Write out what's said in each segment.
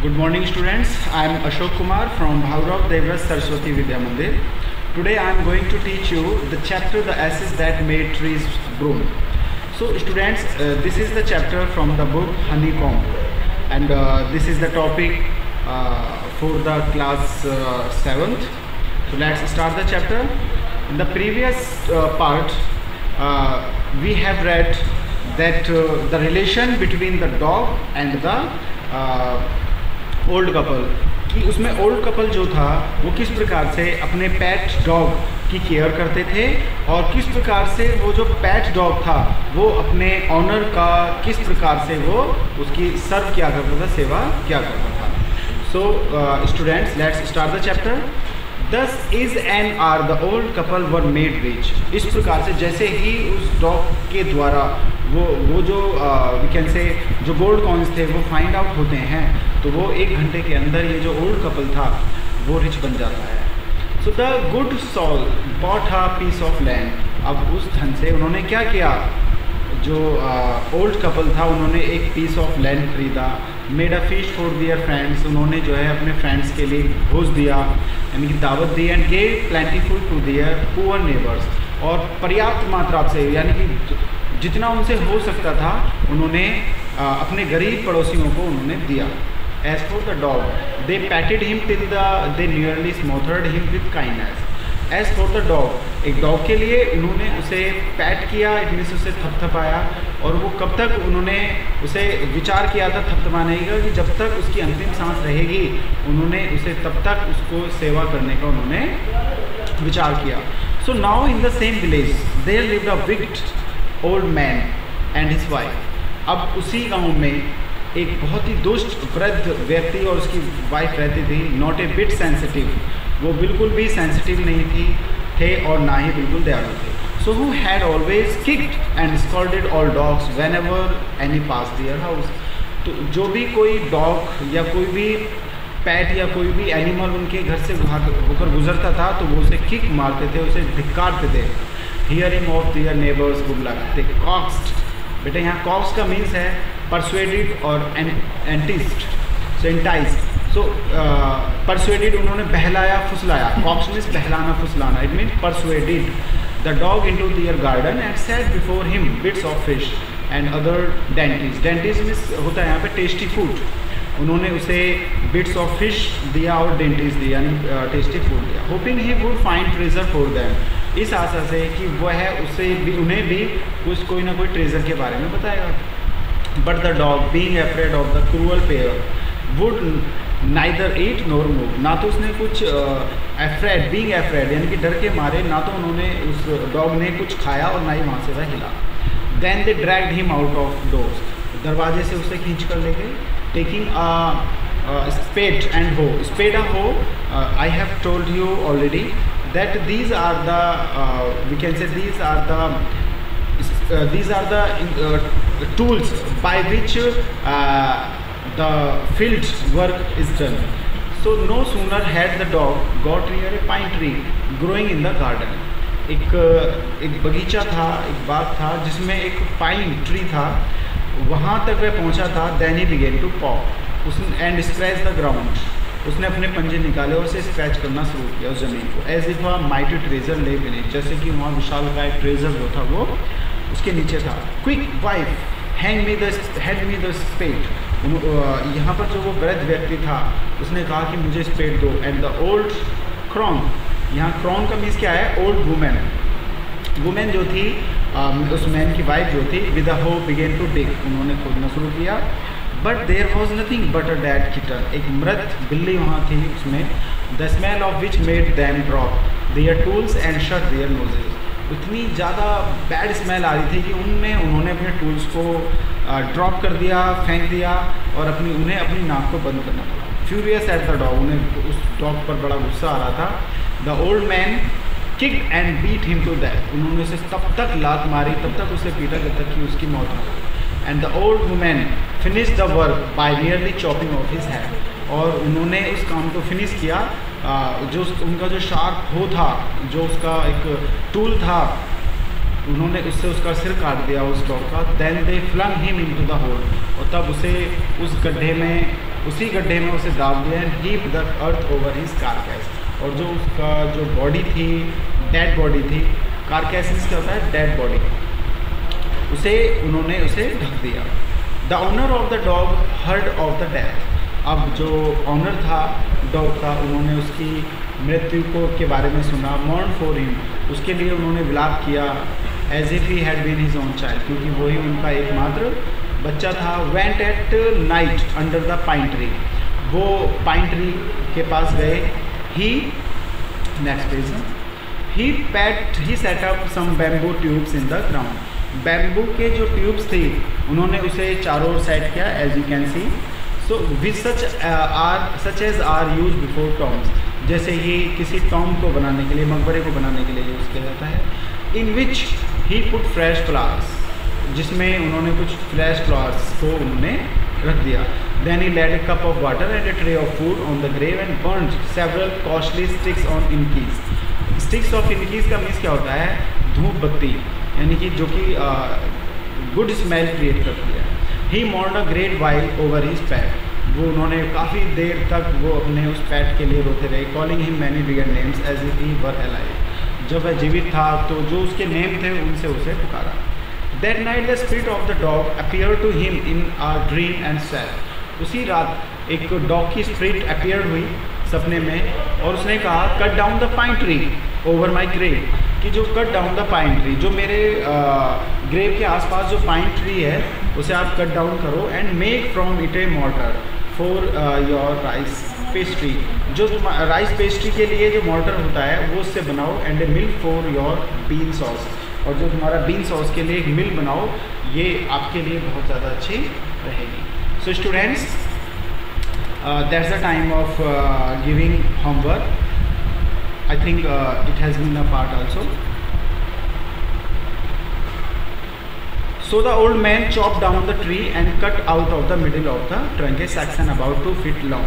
Good morning students. I am Ashok Kumar from Bhaurav Devras Saraswati Vidya Mandir. Today I am going to teach you the chapter the ashes that made trees bloom. So students, uh, this is the chapter from the book Honeycomb and uh, this is the topic uh, for the class 7th. So let's start the chapter. In the previous uh, part uh, we have read that uh, the relation between the dog and the old couple कि उसमें old couple जो था, वो किस प्रकार से अपने pet dog की केयर करते थे और किस प्रकार से वो जो पैट डॉग था, वो अपने ऑनर का किस प्रकार से वो उसकी सर्व किया करता था, सेवा किया करता था। So students let's start the chapter दस is and are the old couple were made rich इस प्रकार से जैसे ही उस डॉग के द्वारा वो वो जो वी कैन से जो गोल्ड कॉइन्स थे, वो फाइंड आउट होते हैं तो वो एक घंटे के अंदर ये जो ओल्ड कपल था वो रिच बन जाता है। So the good soul bought a piece of land अब उस धन से उन्होंने क्या किया? जो ओल्ड uh, कपल था उन्होंने एक पीस ऑफ़ लैंड खरीदा। Made a fish for their friends उन्होंने जो है अपने फ्रेंड्स के लिए भोज दिया। यानी कि दावत दी and gave plentiful to their poor neighbours और पर्याप्त मात्रा से यानी कि जितना उनसे हो सकता था उन्होंने आ, अपने गरीब पड़ोसियों को उन्होंने दिया। As for the dog they patted him till the they nearly smothered him with kindness as for the dog एक डॉग के लिए उन्होंने उसे पैट किया इट मीन्स उसे थपथपाया, और वो कब तक उन्होंने उसे विचार किया था थपथपाने का कि जब तक उसकी अंतिम सांस रहेगी, उन्होंने उसे तब तक उसको सेवा करने का उन्होंने विचार किया। So now in the same village there lived a wicked old man and his wife अब उसी गाँव में एक बहुत ही दुष्ट वृद्ध व्यक्ति और उसकी वाइफ रहती थी नॉट ए बिट सेंसिटिव वो बिल्कुल भी सेंसिटिव नहीं थी, थे और ना ही बिल्कुल दयालु थे। So who had always kicked and scolded all dogs whenever any passed their house तो जो भी कोई डॉग या कोई भी पैट या कोई भी एनिमल उनके घर से होकर गुजरता था तो वो उसे किक मारते थे, उसे धिक्कारते थे। Hearing of their neighbours good luck they coaxed बेटा, यहाँ कॉक्स का मीन्स है परसुएडिड और एंटिस्ट सेंटाइज सो परसुएडिड उन्होंने बहलाया, फुसलाया. कॉक्स बहलाना, फुसलाना. It mean persuaded the dog into their garden and set before him bits of fish and other dainties dainties means होता है यहाँ पे टेस्टी फ़ूड उन्होंने उसे बिट्स ऑफ़ फ़िश दिया और डेंटिस दिया, यानी टेस्टी फ़ूड दिया. Hoping he would find treasure for them इस आशा से कि वह उसे भी, उन्हें भी कुछ कोई ना कोई ट्रेजर के बारे में बताएगा. But the dog being afraid of the cruel pair would neither eat nor move ना तो उसने कुछ एफ्रेड बींग एफ्रेड यानी कि डर के मारे ना तो उन्होंने उस डॉग ने कुछ खाया और ना ही वहाँ से वह हिला। Then they drag him out of doors दरवाजे से उसे खींच कर ले गए taking spade and hoe spade a hoe I have told you already that these are the can say these are the uh, these are the uh, tools by which uh, the field work is done. So no sooner had the dog got near a pine tree growing in the garden एक एक बगीचा था एक बाग था जिसमें एक pine tree था वहाँ तक वह पहुँचा था then he began to paw उस एंड स्क्रैच द ग्राउंड उसने अपने पंजे निकाले और उसे स्क्रैच करना शुरू किया उस ज़मीन को. एज इफ़ माइटी ट्रेजर ले गए जैसे कि वहाँ विशाल का एक ट्रेजर जो था वो उसके नीचे था। Quick wife hand me the me the यहाँ पर जो वो वृद्ध व्यक्ति था, उसने कहा कि मुझे स्पेड दो। एंड द ओल्ड क्रॉन यहाँ क्रॉन का मीन्स क्या है? ओल्ड वुमेन वुमेन जो थी उस मैन की वाइफ जो थी विद हो बिगेन टू डिग उन्होंने खोदना शुरू किया। But there was nothing but a dead kitten एक मृत बिल्ली वहाँ थी उसमें the smell of which made them drop their tools and shut their noses इतनी ज़्यादा बैड स्मेल आ रही थी कि उनमें उन्होंने अपने टूल्स को ड्रॉप कर दिया, फेंक दिया और अपनी, उन्हें अपनी नाक को बंद करना पड़ा। फ्यूरियस एट द डॉग उन्हें उस डॉग पर बड़ा गुस्सा आ रहा था। The old man kick and beat him to death उन्होंने उसे तब तक लात मारी, तब तक उसे पीटा जब तक कि उसकी मौत हो। And the old women finish the work by nearly chopping off his head और उन्होंने उस काम को फिनिश किया। जो उनका जो शार्प हो था, जो उसका एक टूल था, उन्होंने उससे उसका सिर काट दिया उस डॉग का। Then they flung him into the hole और तब उसे उस गड्ढे में, उसी गड्ढे में उसे दाब दिया and heap the earth over his carcass और जो उसका जो बॉडी थी डेड बॉडी थी कारकैसिस क्या होता है डेड बॉडी उसे, उन्होंने उसे ढक दिया। The owner of the dog heard of the death अब जो ऑनर था डॉग का, उन्होंने उसकी मृत्यु को के बारे में सुना मॉर्न फॉर हिम उसके लिए उन्होंने विलाप किया as if he had been his own child क्योंकि वही उनका एकमात्र बच्चा था went at night under the pine tree वो पाइन ट्री के पास गए। He next page he pat he set up some bamboo tubes in the ground bamboo के जो ट्यूब्स थे, उन्होंने उसे चारों ओर सेट किया as you can see so which such are such as are use before tombs जैसे ये किसी टॉम को बनाने के लिए, मकबरे को बनाने के लिए यूज़ किया जाता है in which he put fresh flowers जिसमें उन्होंने कुछ फ्रेश फ्लावर्स को उन्होंने रख दिया. Then he laid a cup of water and a tray of food on the grave and burn several costly sticks on incense sticks of incense का means क्या होता है? धूप बत्ती. यानी कि जो कि गुड स्मेल क्रिएट करती है। He mourn a great while over his pet वो उन्होंने काफ़ी देर तक वो अपने उस पैट के लिए रोते रहे। Calling him many bigger names as if he were alive जब वह जीवित था तो जो उसके नेम थे, उनसे उसे पुकारा। That night the spirit of the dog appear to him in our dream and said उसी रात एक डॉग की स्पिरिट अपियर हुई सपने में और उसने कहा cut down the pine tree over my grave कि जो cut down the pine tree जो मेरे ग्रेव के आसपास जो पाइन ट्री है, उसे आप कट डाउन करो and make from it a mortar for your rice pastry जो राइस पेस्ट्री के लिए जो मॉर्टर होता है, वो उससे बनाओ and a mill for your bean sauce और जो तुम्हारा बीन सॉस के लिए एक मिल बनाओ, ये आपके लिए बहुत ज़्यादा अच्छी रहेगी. So students that's the time of giving homework I think it has been a part also So the old man chopped down the tree and cut out of the middle of the trunk. A section about two feet long.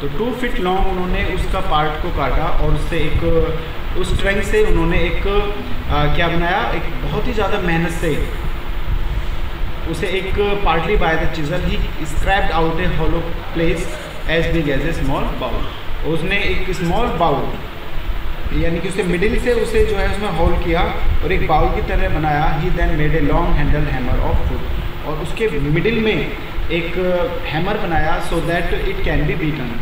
तो two feet long उन्होंने उसका part को काटा और उससे एक उस trunk से उन्होंने एक आ, क्या बनाया? एक बहुत ही ज़्यादा मेहनत से उसे एक partly by the chisel he scraped out a hollow place as big as a small bowl उसने एक स्मॉल बाउल यानी कि उसे मिडिल से उसे जो है उसमें होल किया और एक बाउल की तरह बनाया। He then made a long handle hammer of food और उसके मिडिल में एक हैमर बनाया so that it can be beaten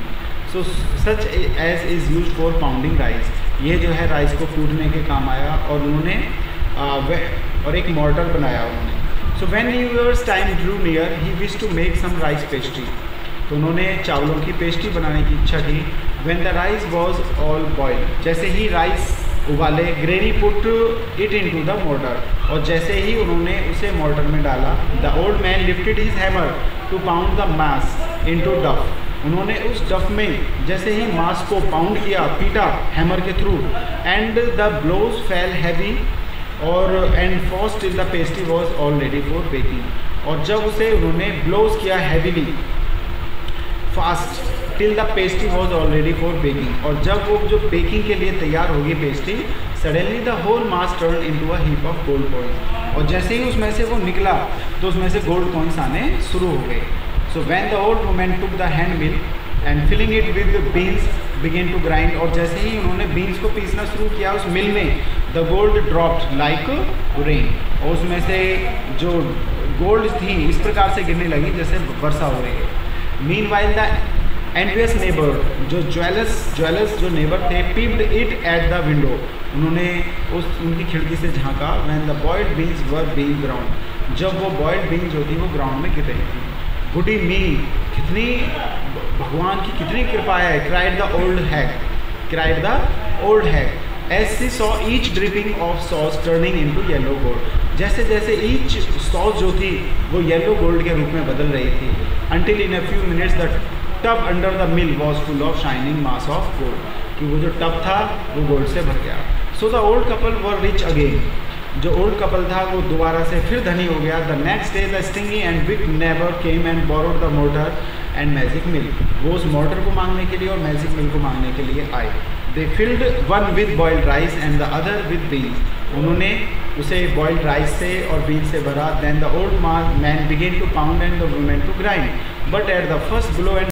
so such as is use for pounding rice ये जो है राइस को कूटने के काम आया और उन्होंने और एक मॉडल बनाया उन्होंने। So when year's time drew near he wish to make some rice pastry तो उन्होंने चावलों की पेस्ट्री बनाने की इच्छा की। When the rice was all boil जैसे ही राइस उबाले granny put it into the mortar और जैसे ही उन्होंने उसे मोटर में डाला the old man lifted his hammer to pound the mass into dough उन्होंने उस डफ में जैसे ही मास को पाउंड किया, पीटा हैमर के through and the blows fell heavy और and fast the pastry was already for baking और जब उसे उन्होंने ब्लोज किया heavily fast till the pastry was already for baking और जब वो जो बेकिंग के लिए तैयार होगी pastry suddenly the whole mass turn into a heap of gold coins और जैसे ही उसमें से वो निकला तो उसमें से गोल्ड कॉइन्स आने शुरू हो गए. So when the old women took the hand mill and filling it with beans began to grind और जैसे ही उन्होंने बीन्स को पीसना शुरू किया उस मिल में the gold dropped like rain और उसमें से जो गोल्ड थी, इस प्रकार से गिरने लगी, जैसे वर्षा हो रही है. Meanwhile the envious neighbour जो ज्वेलर्स ज्वेलर्स जो नेबर थे peeped it at the window उन्होंने उस, उनकी खिड़की से झांका when the boiled beans were being ground जब वो बॉयल्ड बीन्स जो थी, वो ग्राउंड में गिर रही थी। गुडी मी, कितनी, भगवान की कितनी कृपा है cried the old hag cried the old hag as she saw each dripping of sauce turning into yellow gold जैसे जैसे ईच सॉस जो थी, वो येलो गोल्ड के रूप में बदल रही थी। Until in a few minutes the tub under the mill was full of shining mass of gold कि वो जो टब था, वो गोल्ड से भर गया। So the old couple were rich again जो ओल्ड कपल था, वो दोबारा से फिर धनी हो गया। The next day the stingy and wicked never came and borrowed the mortar and magic mill वो उस मोटर को मांगने के लिए और मैजिक मिल को मांगने के लिए आए। They filled one with boiled rice and the other with beans उन्होंने उसे बॉइल्ड राइस से और बीन से भरा। Then the old man began to pound and the woman to grind but at the first glow and